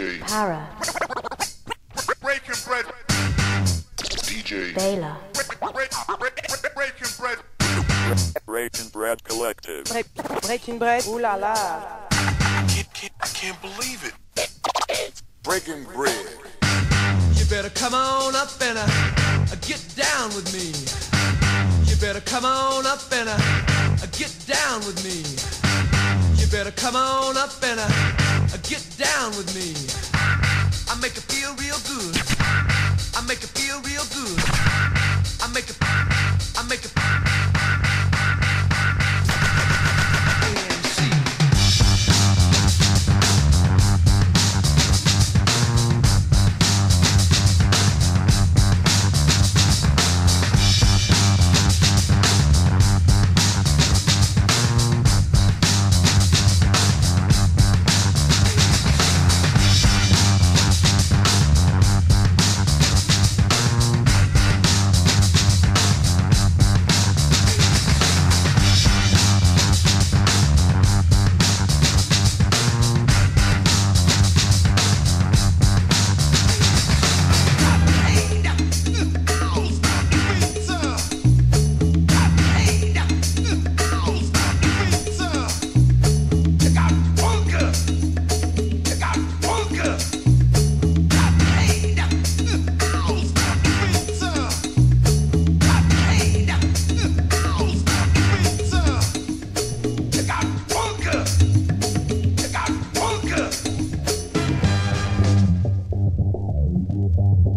Para, Breaking bread. DJ Baylor, Breaking bread. Breaking Bread Collective. Breaking bread. Ooh la la. I can't, I can't believe it. Breaking Bread. You better come on up and uh, get down with me. You better come on up and uh, get down with me. You better come on up and uh, Uh, get down with me. I make it feel real good. I make it feel real good. I make it. I make it. I